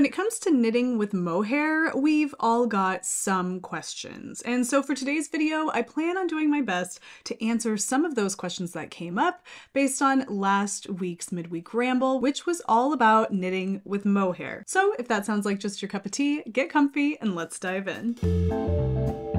when it comes to knitting with mohair, we've all got some questions. And so for today's video, I plan on doing my best to answer some of those questions that came up based on last week's midweek ramble, which was all about knitting with mohair. So if that sounds like just your cup of tea, get comfy and let's dive in.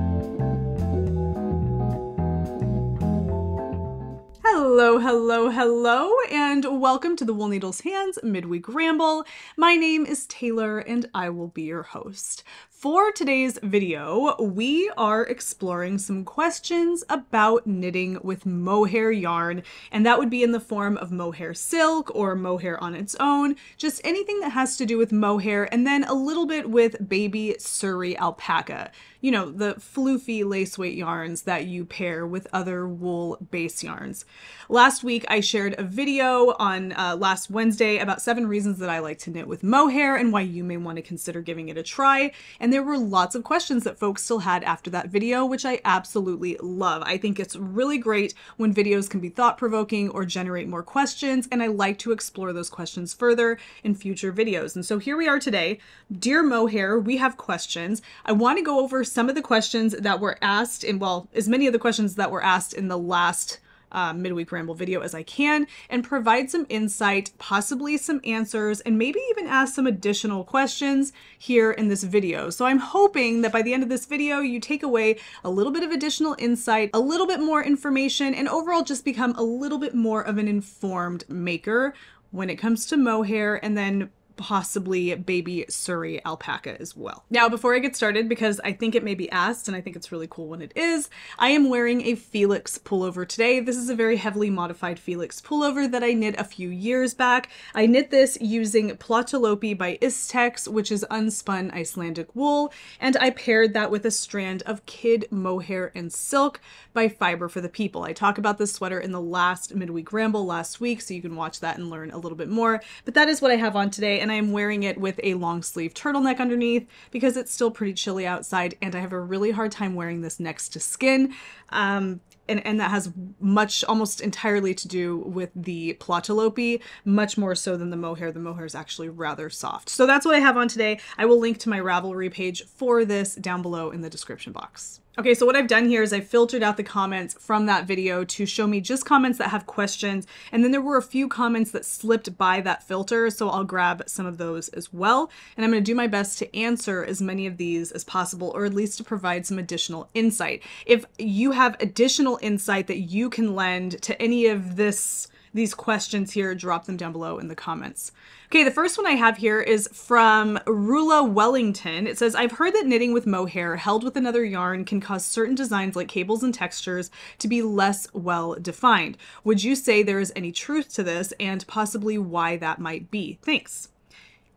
Hello, hello, hello, and welcome to the Wool Needles Hands Midweek Ramble. My name is Tayler and I will be your host. For today's video, we are exploring some questions about knitting with mohair yarn, and that would be in the form of mohair silk or mohair on its own, just anything that has to do with mohair, and then a little bit with baby Suri alpaca. You know, the floofy lace weight yarns that you pair with other wool base yarns. Last week, I shared a video on uh, last Wednesday about seven reasons that I like to knit with mohair and why you may want to consider giving it a try. And and there were lots of questions that folks still had after that video, which I absolutely love. I think it's really great when videos can be thought provoking or generate more questions, and I like to explore those questions further in future videos. And so here we are today. Dear Mohair, we have questions. I want to go over some of the questions that were asked in, well, as many of the questions that were asked in the last uh, midweek ramble video as I can and provide some insight, possibly some answers, and maybe even ask some additional questions here in this video. So I'm hoping that by the end of this video, you take away a little bit of additional insight, a little bit more information, and overall just become a little bit more of an informed maker when it comes to mohair and then possibly baby Suri alpaca as well. Now, before I get started, because I think it may be asked and I think it's really cool when it is, I am wearing a Felix pullover today. This is a very heavily modified Felix pullover that I knit a few years back. I knit this using Plötulopi by Istex, which is unspun Icelandic wool, and I paired that with a strand of kid mohair and silk by Fiber for the People. I talk about this sweater in the last midweek ramble last week, so you can watch that and learn a little bit more. But that is what I have on today, and I'm wearing it with a long sleeve turtleneck underneath because it's still pretty chilly outside, and I have a really hard time wearing this next to skin. Um, and, and that has much, almost entirely to do with the Plötulopi, much more so than the mohair. The mohair is actually rather soft. So that's what I have on today. I will link to my Ravelry page for this down below in the description box. Okay, so what I've done here is I filtered out the comments from that video to show me just comments that have questions, and then there were a few comments that slipped by that filter, so I'll grab some of those as well. And I'm going to do my best to answer as many of these as possible, or at least to provide some additional insight. If you have additional insight that you can lend to any of this these questions here, drop them down below in the comments. Okay, the first one I have here is from Rula Wellington. It says, I've heard that knitting with mohair held with another yarn can cause certain designs like cables and textures to be less well defined. Would you say there is any truth to this and possibly why that might be? Thanks.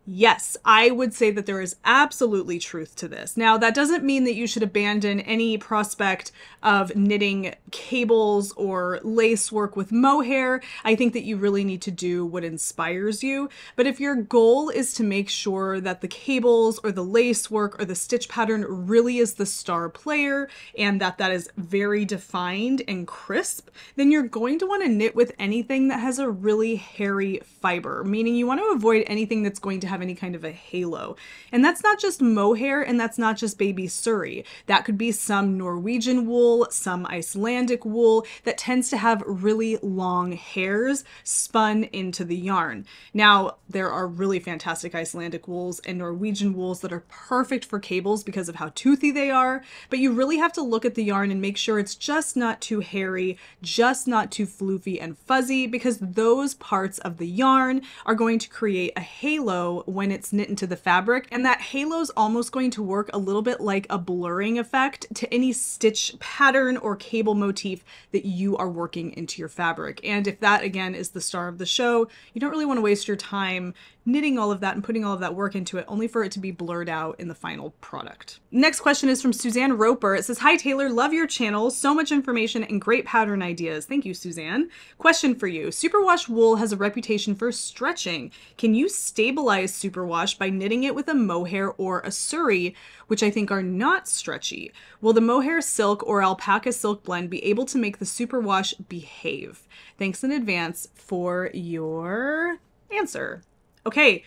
Yes, I would say that there is absolutely truth to this. Now, that doesn't mean that you should abandon any prospect of knitting cables or lace work with mohair. I think that you really need to do what inspires you. But if your goal is to make sure that the cables or the lace work or the stitch pattern really is the star player and that that is very defined and crisp, then you're going to want to knit with anything that has a really hairy fiber, meaning you want to avoid anything that's going to have any kind of a halo. And that's not just mohair and that's not just baby Suri. That could be some Norwegian wool, some Icelandic wool that tends to have really long hairs spun into the yarn. Now, there are really fantastic Icelandic wools and Norwegian wools that are perfect for cables because of how toothy they are, but you really have to look at the yarn and make sure it's just not too hairy, just not too floofy and fuzzy because those parts of the yarn are going to create a halo when it's knit into the fabric. And that halo is almost going to work a little bit like a blurring effect to any stitch pattern or cable motif that you are working into your fabric. And if that again is the star of the show, you don't really want to waste your time knitting all of that and putting all of that work into it, only for it to be blurred out in the final product. Next question is from Suzanne Roper. It says, Hi Tayler, love your channel. So much information and great pattern ideas. Thank you, Suzanne. Question for you. Superwash wool has a reputation for stretching. Can you stabilize superwash by knitting it with a mohair or a suri, which I think are not stretchy? Will the mohair silk or alpaca silk blend be able to make the superwash behave? Thanks in advance for your answer. Okay,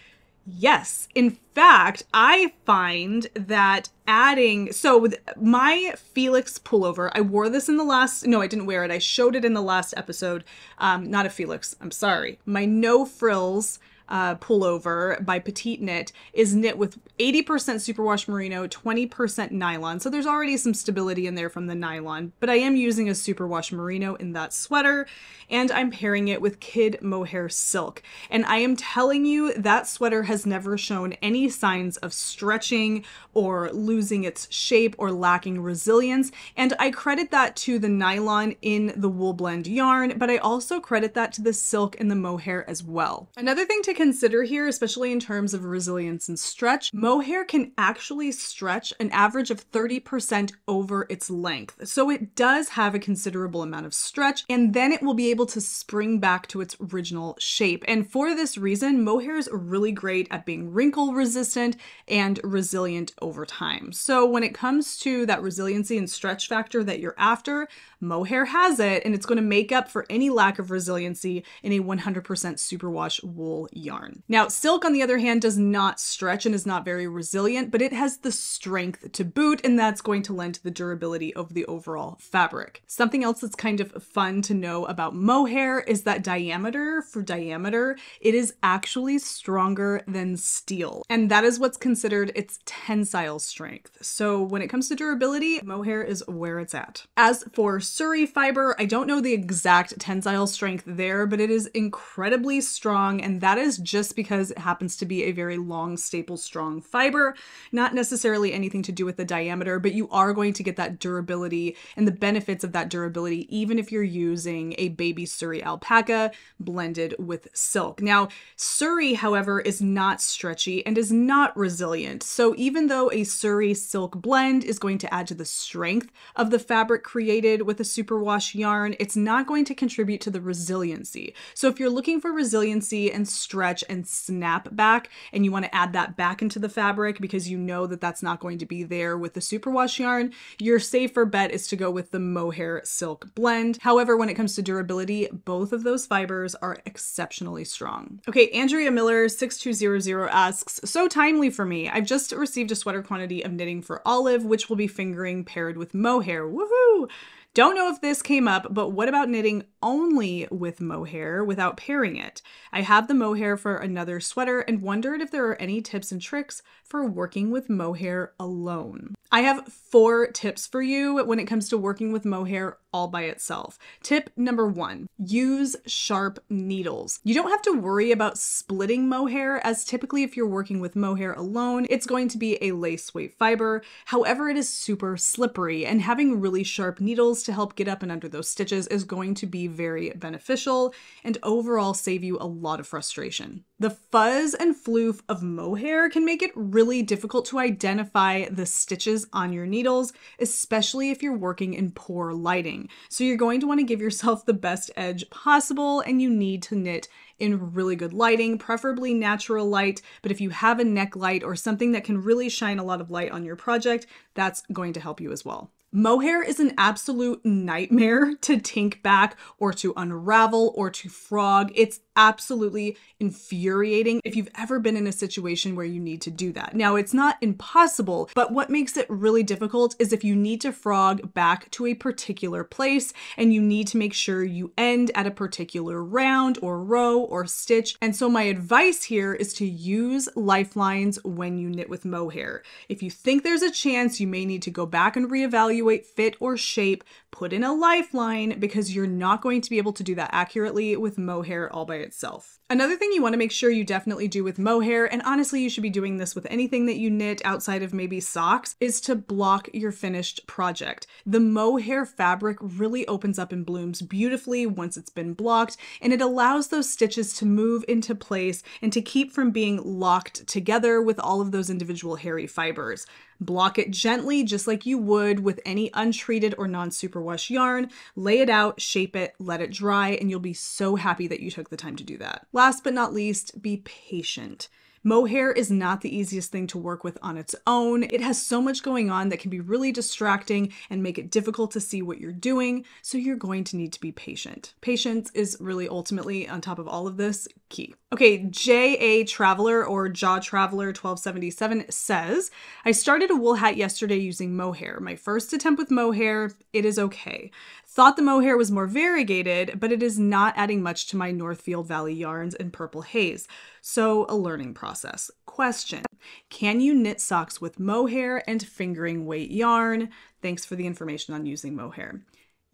Yes. In fact, I find that adding so with my Felix pullover, I wore this in the last no, I didn't wear it. I showed it in the last episode. Um, not a Felix, I'm sorry. My no frills uh, pullover by Petite Knit is knit with 80% superwash merino, 20% nylon. So there's already some stability in there from the nylon, but I am using a superwash merino in that sweater and I'm pairing it with Kid Mohair Silk. And I am telling you that sweater has never shown any signs of stretching or losing its shape or lacking resilience. And I credit that to the nylon in the wool blend yarn, but I also credit that to the silk in the mohair as well. Another thing to consider here, especially in terms of resilience and stretch, mohair can actually stretch an average of 30% over its length. So it does have a considerable amount of stretch, and then it will be able to spring back to its original shape. And for this reason, mohair is really great at being wrinkle resistant and resilient over time. So when it comes to that resiliency and stretch factor that you're after, mohair has it, and it's going to make up for any lack of resiliency in a 100% superwash wool yarn. Now, silk, on the other hand, does not stretch and is not very resilient, but it has the strength to boot, and that's going to lend to the durability of the overall fabric. Something else that's kind of fun to know about mohair is that diameter for diameter, it is actually stronger than steel, and that is what's considered its tensile strength. So when it comes to durability, mohair is where it's at. As for Suri fiber, I don't know the exact tensile strength there, but it is incredibly strong, and that is just because it happens to be a very long, staple, strong fiber. Not necessarily anything to do with the diameter, but you are going to get that durability and the benefits of that durability, even if you're using a baby Suri alpaca blended with silk. Now, Suri, however, is not stretchy and is not resilient. So even though a Suri silk blend is going to add to the strength of the fabric created with a superwash yarn, it's not going to contribute to the resiliency. So if you're looking for resiliency and stretch and snap back and you want to add that back into the fabric because you know that that's not going to be there with the superwash yarn, your safer bet is to go with the mohair silk blend. However, when it comes to durability, both of those fibers are exceptionally strong. Okay, Andrea Miller 6200 asks, so timely for me. I've just received a sweater quantity of knitting for Olive, which will be fingering paired with mohair. Woohoo! Don't know if this came up, but what about knitting only with mohair without pairing it? I have the mohair for another sweater and wondered if there are any tips and tricks for working with mohair alone. I have four tips for you when it comes to working with mohair all by itself. Tip number one use sharp needles. You don't have to worry about splitting mohair, as typically, if you're working with mohair alone, it's going to be a lace weight fiber. However, it is super slippery, and having really sharp needles to help get up and under those stitches is going to be very beneficial and overall save you a lot of frustration. The fuzz and floof of mohair can make it really difficult to identify the stitches on your needles, especially if you're working in poor lighting. So you're going to want to give yourself the best edge possible and you need to knit in really good lighting, preferably natural light. But if you have a neck light or something that can really shine a lot of light on your project, that's going to help you as well. Mohair is an absolute nightmare to tink back or to unravel or to frog. It's absolutely infuriating if you've ever been in a situation where you need to do that. Now, it's not impossible, but what makes it really difficult is if you need to frog back to a particular place and you need to make sure you end at a particular round or row or stitch. And so, my advice here is to use lifelines when you knit with mohair. If you think there's a chance you may need to go back and reevaluate fit or shape, put in a lifeline because you're not going to be able to do that accurately with mohair all by itself. Another thing you want to make sure you definitely do with mohair, and honestly, you should be doing this with anything that you knit outside of maybe socks, is to block your finished project. The mohair fabric really opens up and blooms beautifully once it's been blocked, and it allows those stitches to move into place and to keep from being locked together with all of those individual hairy fibers. Block it gently, just like you would with any untreated or non superwash yarn. Lay it out, shape it, let it dry, and you'll be so happy that you took the time to do that. Last but not least, be patient. Mohair is not the easiest thing to work with on its own. It has so much going on that can be really distracting and make it difficult to see what you're doing, so you're going to need to be patient. Patience is really ultimately, on top of all of this, key. Okay, J.A. Traveler or Jaw Traveler 1277 says, I started a wool hat yesterday using mohair. My first attempt with mohair, it is okay. Thought the mohair was more variegated, but it is not adding much to my Northfield Valley yarns and Purple Haze. So, a learning process. Question Can you knit socks with mohair and fingering weight yarn? Thanks for the information on using mohair.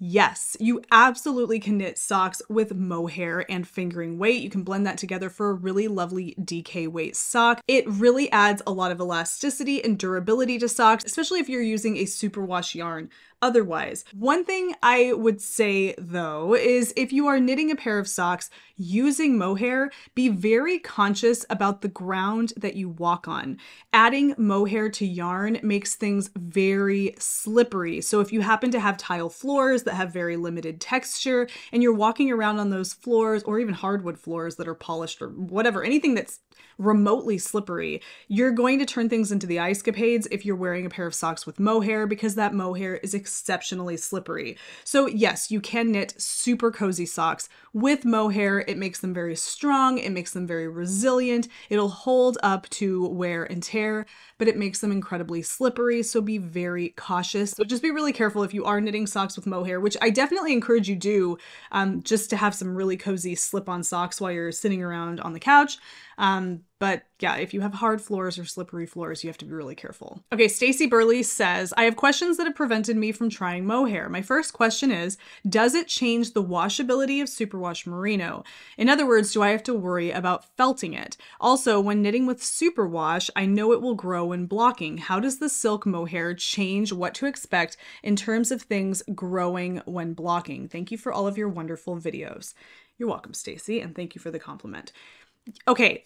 Yes, you absolutely can knit socks with mohair and fingering weight. You can blend that together for a really lovely DK weight sock. It really adds a lot of elasticity and durability to socks, especially if you're using a superwash yarn otherwise. One thing I would say though is if you are knitting a pair of socks using mohair, be very conscious about the ground that you walk on. Adding mohair to yarn makes things very slippery. So if you happen to have tile floors that have very limited texture and you're walking around on those floors or even hardwood floors that are polished or whatever, anything that's remotely slippery, you're going to turn things into the ice capades if you're wearing a pair of socks with mohair because that mohair is exceptionally slippery. So, yes, you can knit super cozy socks with mohair. It makes them very strong, it makes them very resilient, it'll hold up to wear and tear, but it makes them incredibly slippery. So, be very cautious. So, just be really careful if you are knitting socks with mohair, which I definitely encourage you do um, just to have some really cozy slip on socks while you're sitting around on the couch. Um, but yeah, if you have hard floors or slippery floors, you have to be really careful. Okay, Stacy Burley says, I have questions that have prevented me from trying mohair. My first question is, does it change the washability of superwash merino? In other words, do I have to worry about felting it? Also, when knitting with superwash, I know it will grow when blocking. How does the silk mohair change what to expect in terms of things growing when blocking? Thank you for all of your wonderful videos. You're welcome, Stacy, and thank you for the compliment. Okay,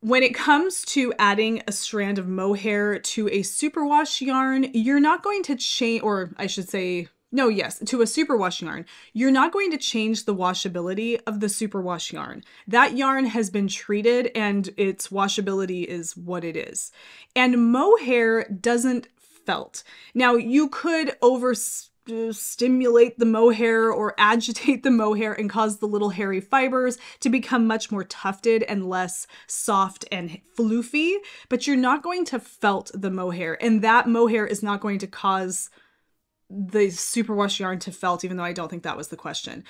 when it comes to adding a strand of mohair to a superwash yarn, you're not going to change, or I should say, no, yes, to a superwash yarn, you're not going to change the washability of the superwash yarn. That yarn has been treated and its washability is what it is. And mohair doesn't felt. Now, you could over stimulate the mohair or agitate the mohair and cause the little hairy fibers to become much more tufted and less soft and floofy, but you're not going to felt the mohair, and that mohair is not going to cause the superwash yarn to felt, even though I don't think that was the question.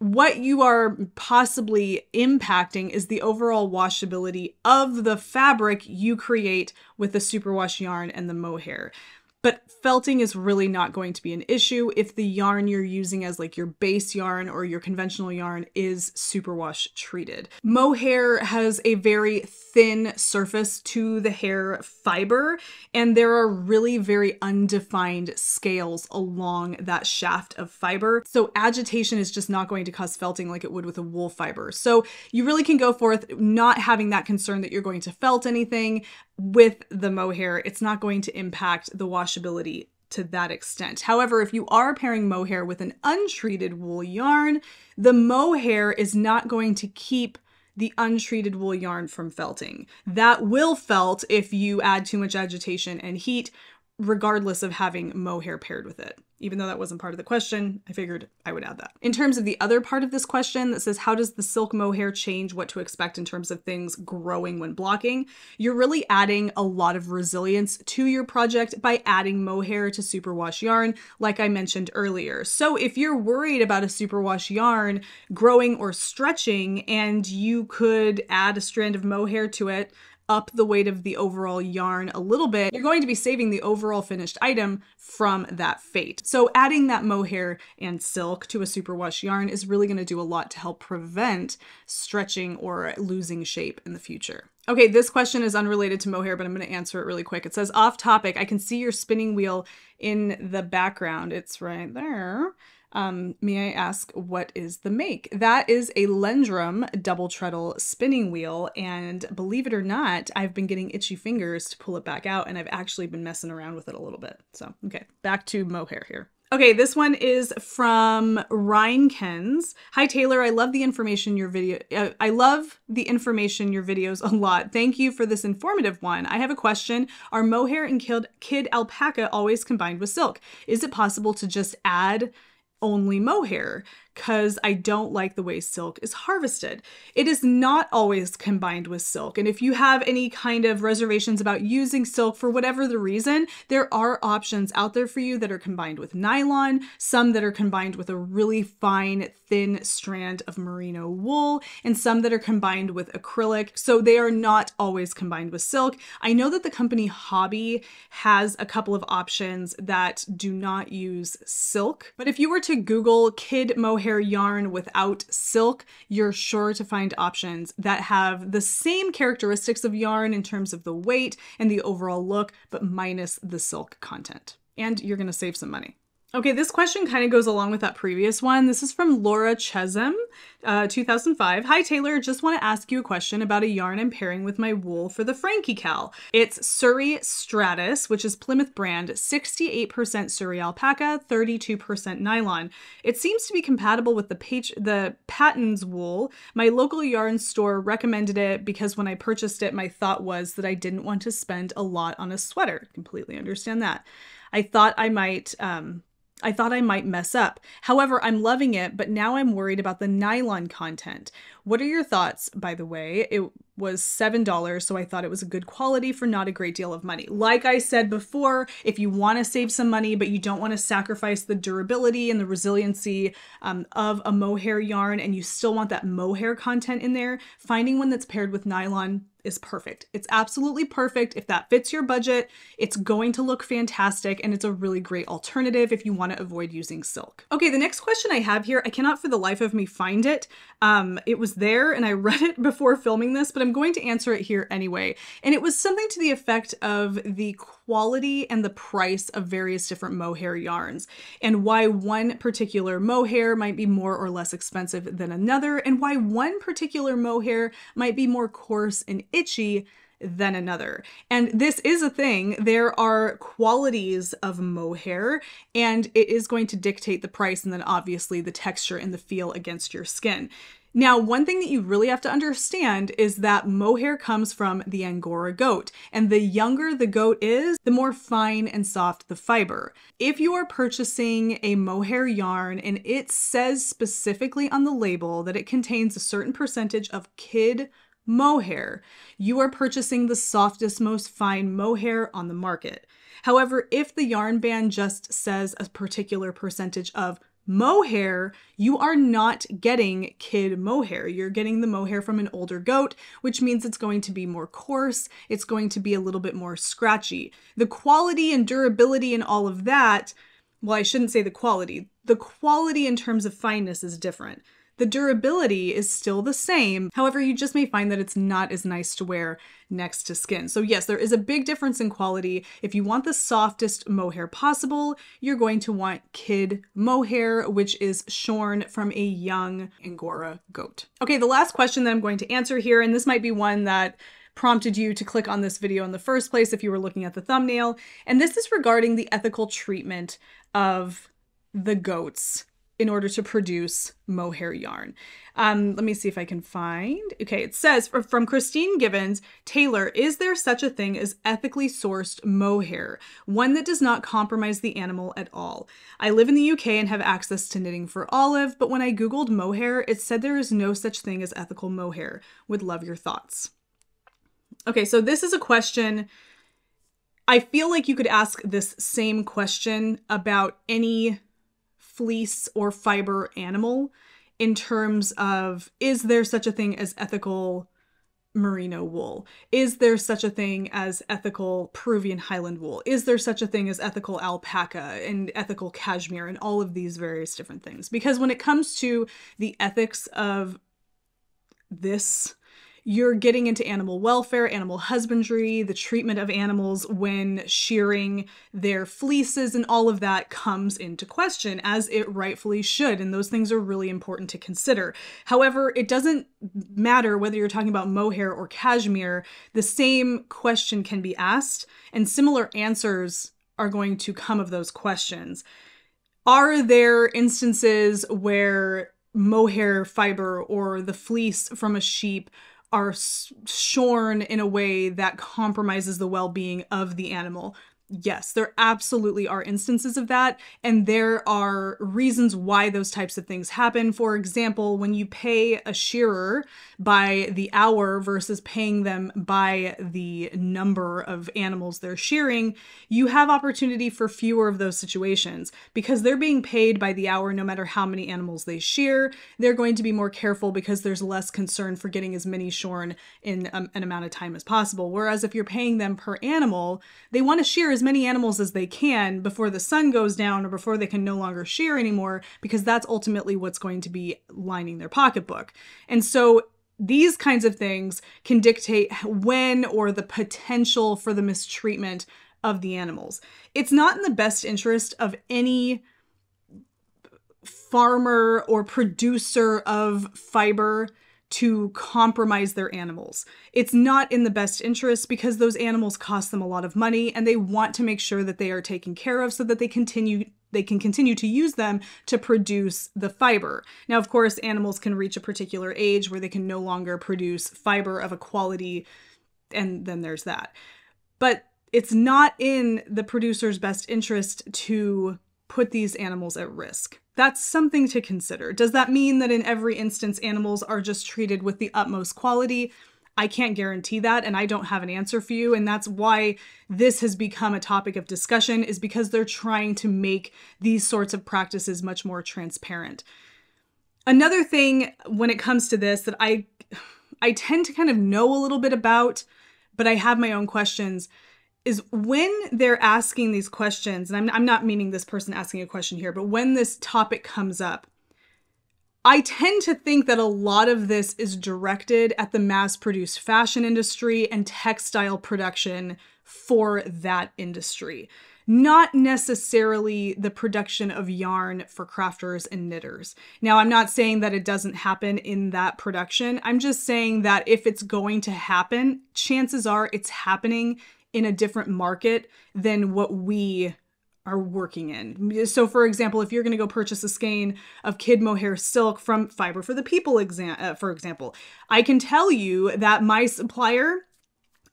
What you are possibly impacting is the overall washability of the fabric you create with the superwash yarn and the mohair. But felting is really not going to be an issue if the yarn you're using as like your base yarn or your conventional yarn is superwash treated. Mohair has a very thin surface to the hair fiber, and there are really very undefined scales along that shaft of fiber. So agitation is just not going to cause felting like it would with a wool fiber. So you really can go forth not having that concern that you're going to felt anything with the mohair. It's not going to impact the washability to that extent. However, if you are pairing mohair with an untreated wool yarn, the mohair is not going to keep the untreated wool yarn from felting. That will felt if you add too much agitation and heat, regardless of having mohair paired with it. Even though that wasn't part of the question, I figured I would add that. In terms of the other part of this question that says, how does the silk mohair change what to expect in terms of things growing when blocking? You're really adding a lot of resilience to your project by adding mohair to superwash yarn, like I mentioned earlier. So if you're worried about a superwash yarn growing or stretching and you could add a strand of mohair to it, up the weight of the overall yarn a little bit, you're going to be saving the overall finished item from that fate. So adding that mohair and silk to a superwash yarn is really going to do a lot to help prevent stretching or losing shape in the future. Okay, this question is unrelated to mohair, but I'm going to answer it really quick. It says, off topic, I can see your spinning wheel in the background. It's right there. Um, may I ask what is the make? That is a Lendrum double treadle spinning wheel, and believe it or not, I've been getting itchy fingers to pull it back out, and I've actually been messing around with it a little bit. So, okay, back to mohair here. Okay, this one is from Ryan Kens. Hi Tayler, I love the information your video uh, I love the information your videos a lot. Thank you for this informative one. I have a question. Are mohair and kid, kid alpaca always combined with silk? Is it possible to just add only mohair because I don't like the way silk is harvested. It is not always combined with silk. And if you have any kind of reservations about using silk for whatever the reason, there are options out there for you that are combined with nylon, some that are combined with a really fine, thin strand of merino wool, and some that are combined with acrylic. So they are not always combined with silk. I know that the company Hobbii has a couple of options that do not use silk, but if you were to Google kid mohair yarn without silk, you're sure to find options that have the same characteristics of yarn in terms of the weight and the overall look, but minus the silk content. And you're gonna save some money. Okay, this question kind of goes along with that previous one. This is from Laura Chesham, uh, 2005. Hi, Tayler. Just want to ask you a question about a yarn I'm pairing with my wool for the Frankie KAL. It's Suri Stratus, which is Plymouth brand, 68% Suri alpaca, 32% nylon. It seems to be compatible with the, page, the Patons wool. My local yarn store recommended it because when I purchased it, my thought was that I didn't want to spend a lot on a sweater. Completely understand that. I thought I might um, I thought I might mess up. However, I'm loving it, but now I'm worried about the nylon content. What are your thoughts, by the way? It was $7, so I thought it was a good quality for not a great deal of money. Like I said before, if you want to save some money, but you don't want to sacrifice the durability and the resiliency um, of a mohair yarn, and you still want that mohair content in there, finding one that's paired with nylon is perfect. It's absolutely perfect. If that fits your budget, it's going to look fantastic and it's a really great alternative if you want to avoid using silk. Okay, the next question I have here, I cannot for the life of me find it. Um, it was there and I read it before filming this, but I'm going to answer it here anyway. And it was something to the effect of the quality and the price of various different mohair yarns and why one particular mohair might be more or less expensive than another and why one particular mohair might be more coarse and itchy than another. And this is a thing. There are qualities of mohair, and it is going to dictate the price and then obviously the texture and the feel against your skin. Now, one thing that you really have to understand is that mohair comes from the Angora goat, and the younger the goat is, the more fine and soft the fiber. If you are purchasing a mohair yarn and it says specifically on the label that it contains a certain percentage of kid mohair, you are purchasing the softest, most fine mohair on the market. However, if the yarn band just says a particular percentage of mohair, you are not getting kid mohair. You're getting the mohair from an older goat, which means it's going to be more coarse. It's going to be a little bit more scratchy. The quality and durability and all of that, well, I shouldn't say the quality. The quality in terms of fineness is different. The durability is still the same. However, you just may find that it's not as nice to wear next to skin. So yes, there is a big difference in quality. If you want the softest mohair possible, you're going to want kid mohair, which is shorn from a young Angora goat. Okay, the last question that I'm going to answer here, and this might be one that prompted you to click on this video in the first place if you were looking at the thumbnail. And this is regarding the ethical treatment of the goats in order to produce mohair yarn. Um, let me see if I can find. Okay, it says from Christine Givens Tayler, is there such a thing as ethically sourced mohair, one that does not compromise the animal at all? I live in the UK and have access to Knitting for Olive, but when I googled mohair, it said there is no such thing as ethical mohair. Would love your thoughts. Okay, so this is a question. I feel like you could ask this same question about any fleece or fiber animal in terms of is there such a thing as ethical merino wool? Is there such a thing as ethical Peruvian highland wool? Is there such a thing as ethical alpaca and ethical cashmere and all of these various different things? Because when it comes to the ethics of this you're getting into animal welfare, animal husbandry, the treatment of animals when shearing their fleeces, and all of that comes into question, as it rightfully should. And those things are really important to consider. However, it doesn't matter whether you're talking about mohair or cashmere, the same question can be asked, and similar answers are going to come of those questions. Are there instances where mohair fiber or the fleece from a sheep are shorn in a way that compromises the well being of the animal? Yes, there absolutely are instances of that, and there are reasons why those types of things happen. For example, when you pay a shearer by the hour versus paying them by the number of animals they're shearing, you have opportunity for fewer of those situations because they're being paid by the hour no matter how many animals they shear. They're going to be more careful because there's less concern for getting as many shorn in um, an amount of time as possible. Whereas if you're paying them per animal, they want to shear as many animals as they can before the sun goes down or before they can no longer shear anymore, because that's ultimately what's going to be lining their pocketbook. And so these kinds of things can dictate when or the potential for the mistreatment of the animals. It's not in the best interest of any farmer or producer of fiber to compromise their animals. It's not in the best interest because those animals cost them a lot of money and they want to make sure that they are taken care of so that they continue they can continue to use them to produce the fiber. Now, of course, animals can reach a particular age where they can no longer produce fiber of a quality and then there's that. But it's not in the producer's best interest to put these animals at risk. That's something to consider. Does that mean that in every instance animals are just treated with the utmost quality? I can't guarantee that and I don't have an answer for you and that's why this has become a topic of discussion is because they're trying to make these sorts of practices much more transparent. Another thing when it comes to this that I I tend to kind of know a little bit about but I have my own questions is when they're asking these questions, and I'm, I'm not meaning this person asking a question here, but when this topic comes up, I tend to think that a lot of this is directed at the mass produced fashion industry and textile production for that industry, not necessarily the production of yarn for crafters and knitters. Now, I'm not saying that it doesn't happen in that production. I'm just saying that if it's going to happen, chances are it's happening in a different market than what we are working in. So, for example, if you're going to go purchase a skein of kid mohair silk from Fiber for the People, uh, for example, I can tell you that my supplier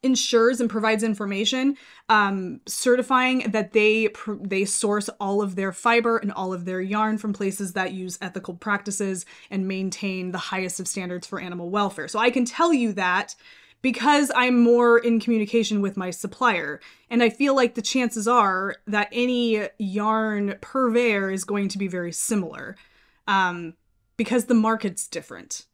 ensures and provides information um, certifying that they pr- they source all of their fiber and all of their yarn from places that use ethical practices and maintain the highest of standards for animal welfare. So I can tell you that because I'm more in communication with my supplier. And I feel like the chances are that any yarn purveyor is going to be very similar um, because the market's different.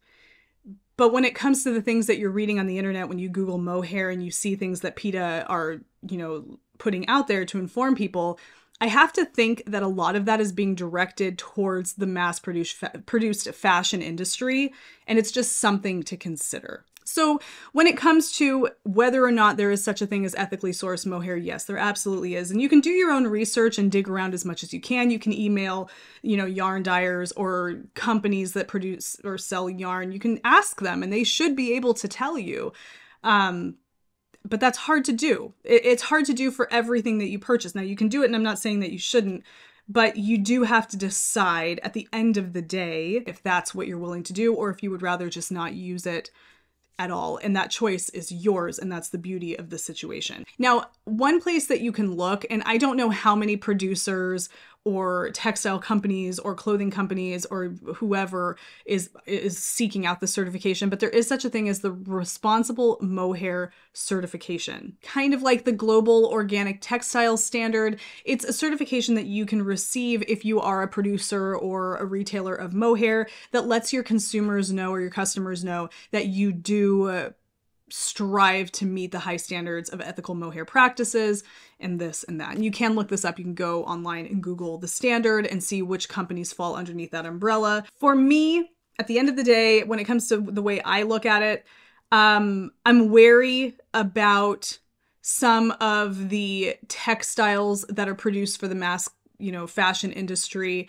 But when it comes to the things that you're reading on the internet, when you Google mohair and you see things that PETA are, you know, putting out there to inform people, I have to think that a lot of that is being directed towards the mass produced produced fashion industry, and it's just something to consider. So, when it comes to whether or not there is such a thing as ethically sourced mohair, yes, there absolutely is. And you can do your own research and dig around as much as you can. You can email, you know, yarn dyers or companies that produce or sell yarn. You can ask them and they should be able to tell you. Um, but that's hard to do. it's hard to do for everything that you purchase. Now, you can do it, and I'm not saying that you shouldn't, but you do have to decide at the end of the day if that's what you're willing to do or if you would rather just not use it at all. And that choice is yours. And that's the beauty of the situation. Now, one place that you can look, and I don't know how many producers or textile companies or clothing companies or whoever is is seeking out the certification. But there is such a thing as the responsible mohair certification kind of like the global organic textile standard. It's a certification that you can receive if you are a producer or a retailer of mohair that lets your consumers know or your customers know that you do uh, strive to meet the high standards of ethical mohair practices and this and that. And you can look this up. You can go online and Google the standard and see which companies fall underneath that umbrella. For me, at the end of the day, when it comes to the way I look at it, um, I'm wary about some of the textiles that are produced for the mass, you know, fashion industry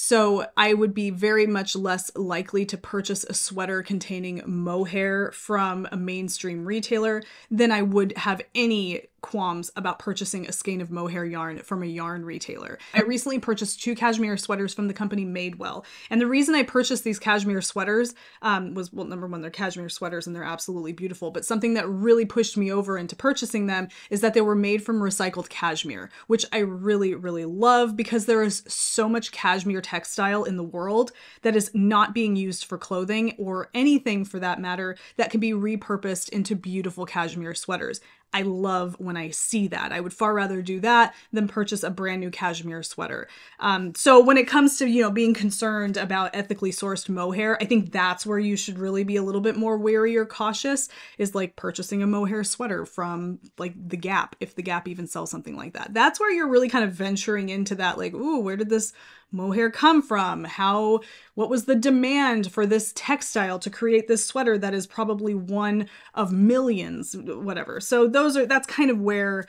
so I would be very much less likely to purchase a sweater containing mohair from a mainstream retailer than I would have any qualms about purchasing a skein of mohair yarn from a yarn retailer. I recently purchased two cashmere sweaters from the company Madewell. And the reason I purchased these cashmere sweaters um, was, well, number one, they're cashmere sweaters and they're absolutely beautiful. But something that really pushed me over into purchasing them is that they were made from recycled cashmere, which I really, really love because there is so much cashmere textile in the world that is not being used for clothing or anything for that matter that can be repurposed into beautiful cashmere sweaters. I love when I see that. I would far rather do that than purchase a brand new cashmere sweater. Um, so when it comes to you know being concerned about ethically sourced mohair, I think that's where you should really be a little bit more wary or cautious. Is like purchasing a mohair sweater from like the Gap, if the Gap even sells something like that. That's where you're really kind of venturing into that. Like, ooh, where did this mohair come from? How, what was the demand for this textile to create this sweater that is probably one of millions, whatever. So those are, that's kind of where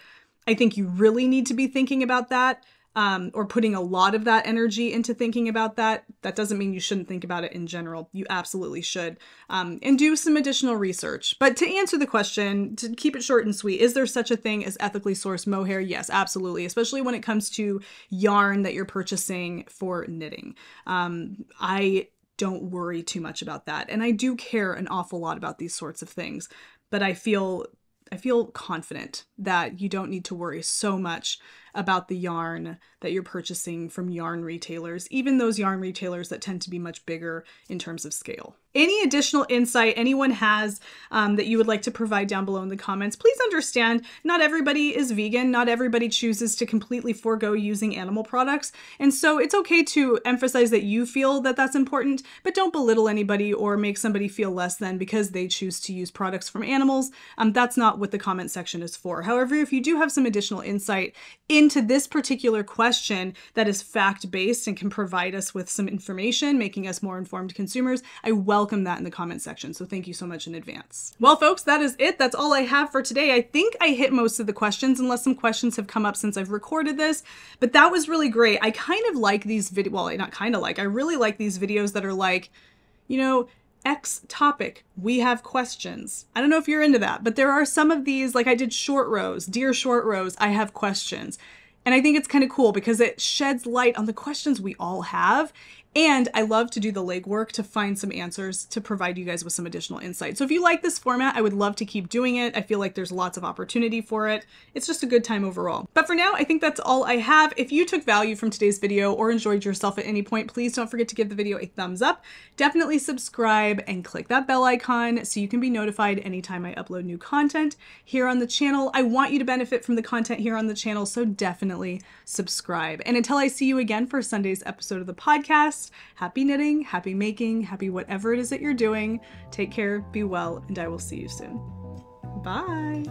I think you really need to be thinking about that um, or putting a lot of that energy into thinking about that. That doesn't mean you shouldn't think about it in general. You absolutely should. Um, and do some additional research. But to answer the question, to keep it short and sweet, is there such a thing as ethically sourced mohair? Yes, absolutely, especially when it comes to yarn that you're purchasing for knitting. Um, I don't worry too much about that. And I do care an awful lot about these sorts of things, but I feel I feel confident that you don't need to worry so much about the yarn that you're purchasing from yarn retailers, even those yarn retailers that tend to be much bigger in terms of scale. Any additional insight anyone has um, that you would like to provide down below in the comments, please understand not everybody is vegan, not everybody chooses to completely forego using animal products. And so it's okay to emphasize that you feel that that's important, but don't belittle anybody or make somebody feel less than because they choose to use products from animals. Um, that's not what the comment section is for. However, if you do have some additional insight into this particular question that is fact based and can provide us with some information, making us more informed consumers, I welcome that in the comment section. So thank you so much in advance. Well, folks, that is it. That's all I have for today. I think I hit most of the questions, unless some questions have come up since I've recorded this, but that was really great. I kind of like these videos, well, not kind of like, I really like these videos that are like, you know, X topic, we have questions. I don't know if you're into that, but there are some of these, like I did short rows, dear short rows, I have questions. And I think it's kind of cool because it sheds light on the questions we all have and I love to do the legwork to find some answers to provide you guys with some additional insight. So if you like this format, I would love to keep doing it. I feel like there's lots of opportunity for it. It's just a good time overall. But for now, I think that's all I have. If you took value from today's video or enjoyed yourself at any point, please don't forget to give the video a thumbs up. Definitely subscribe and click that bell icon so you can be notified anytime I upload new content here on the channel. I want you to benefit from the content here on the channel, so definitely subscribe. And until I see you again for Sunday's episode of the podcast, Happy knitting, happy making, happy whatever it is that you're doing. Take care, be well, and I will see you soon. Bye.